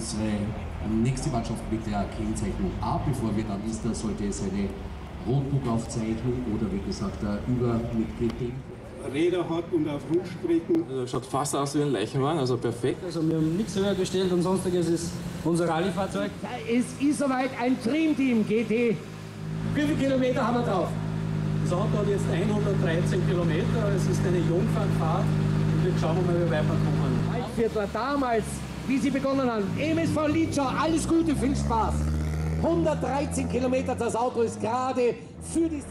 unsere nächste Mannschaft mit der Kennzeichnung A. Bevor wir dann ist, da sollte es eine Rotbuchaufzeichnung oder wie gesagt über mit GT. Räder hat und auf Rundstrecken. Also schaut fast aus wie ein Leichenwagen, also perfekt. Also wir haben nichts höher gestellt und sonstiges ist unser Rallye-Fahrzeug. Es ist soweit ein Dreamteam GT. Wie viele Kilometer haben wir drauf? Das Auto hat jetzt 113 Kilometer, es ist eine Jungfernfahrt und jetzt schauen wir mal, wie weit wir kommen. Für damals, wie Sie begonnen haben, MSV Lietschau, alles Gute, viel Spaß. 113 Kilometer, das Auto ist gerade für die...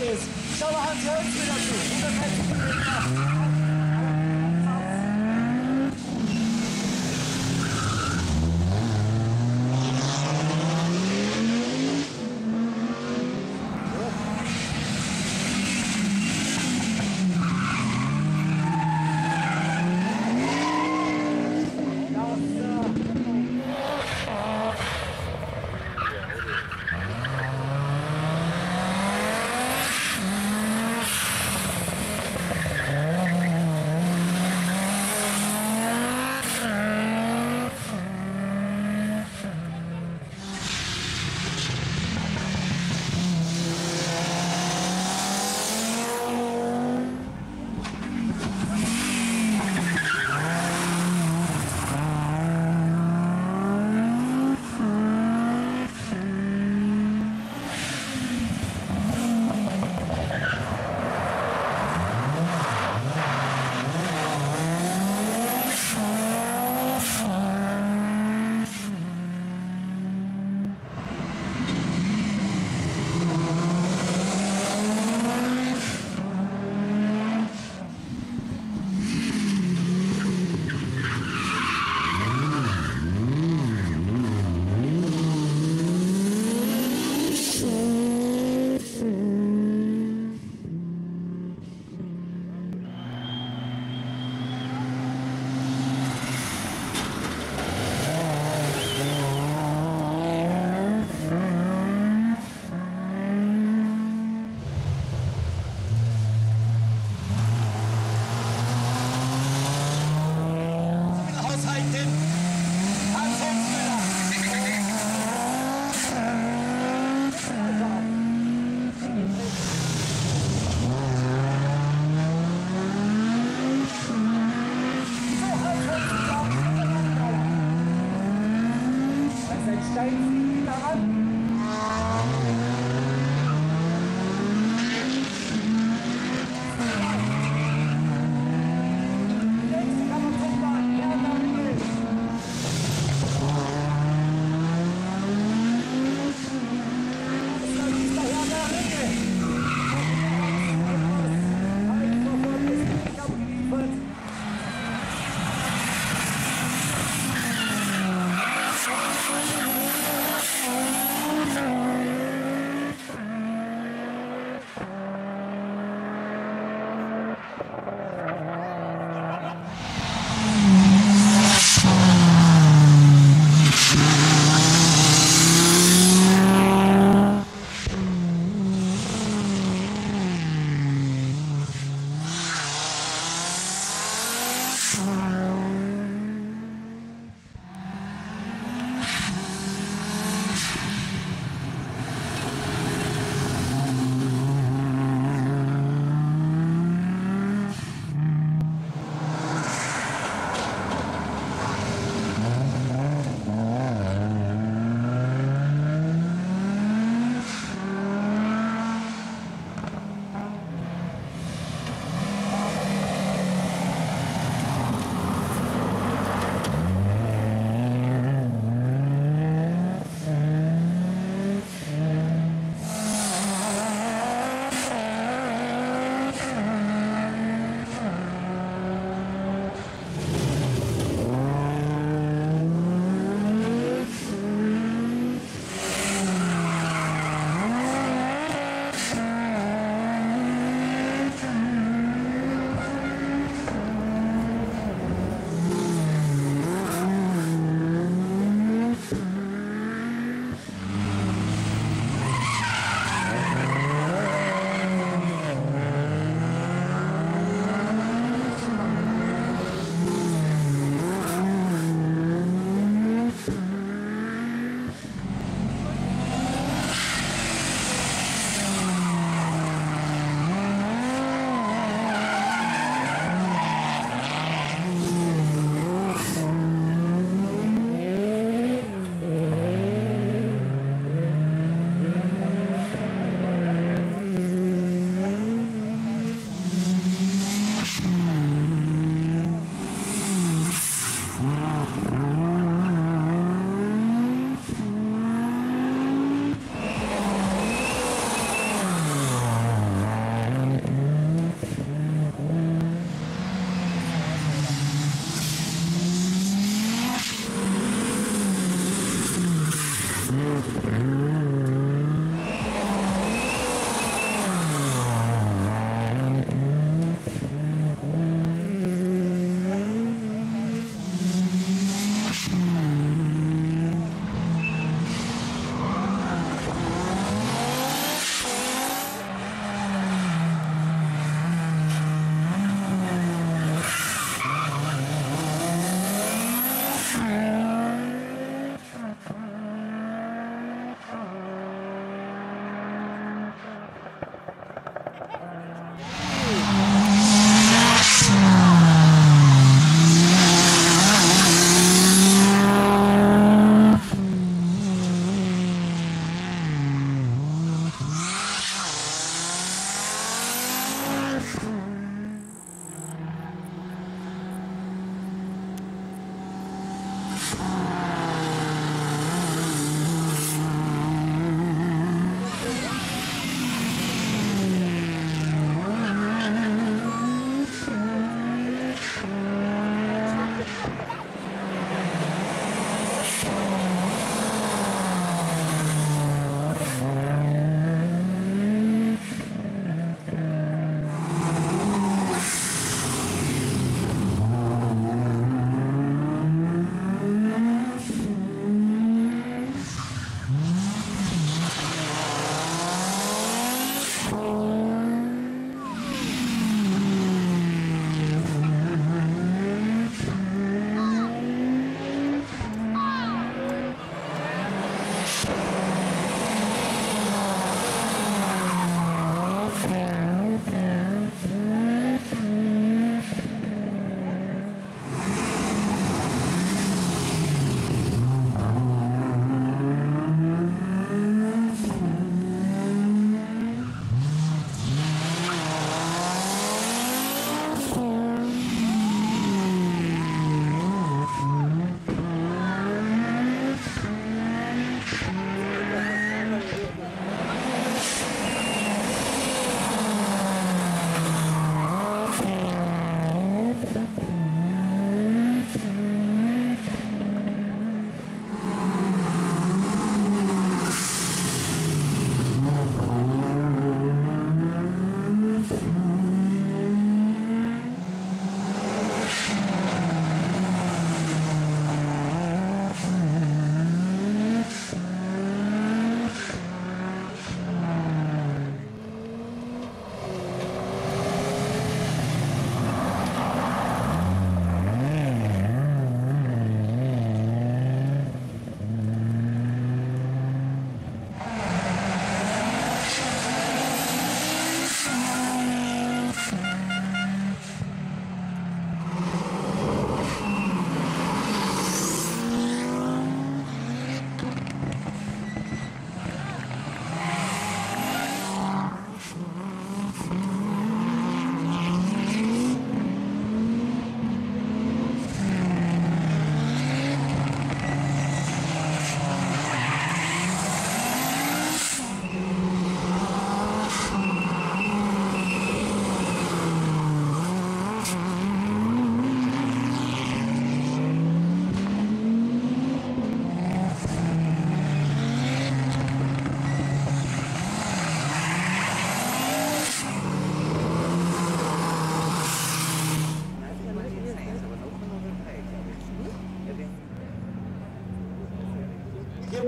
Wortes. Schau mal Hans Jörg wieder zu. Mm-hmm.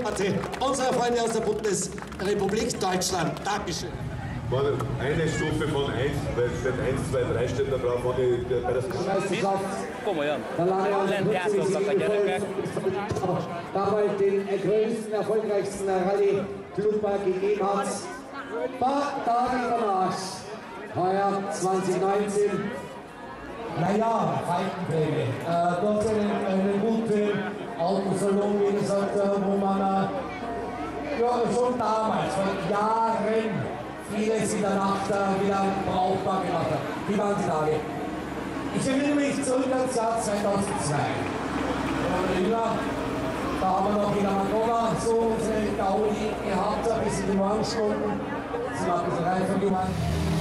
Party unserer Freunde aus der Bundesrepublik Deutschland. Dankeschön. Eine Stufe von 1, weil steht 1, 2, 3 steht da drauf, wo die, bei der Meisterschaft dabei den größten, erfolgreichsten Rallye-Club gegeben hat. Ein paar Tage danach, heuer 2019, naja, Falkenprämie. Äh, dort einen, einen guten Autosalon, wie gesagt, wo man äh, ja, schon damals, vor Jahren, vieles in der Nacht äh, wieder brauchbar gemacht hat. Wie waren die Tage? Ich erinnere mich zurück ans Jahr 2002. Jünger, da haben wir noch in der Madonna so unsere Gaudi gehabt, bis in die Morgenstunden. Sind wir ein bisschen reifer geworden.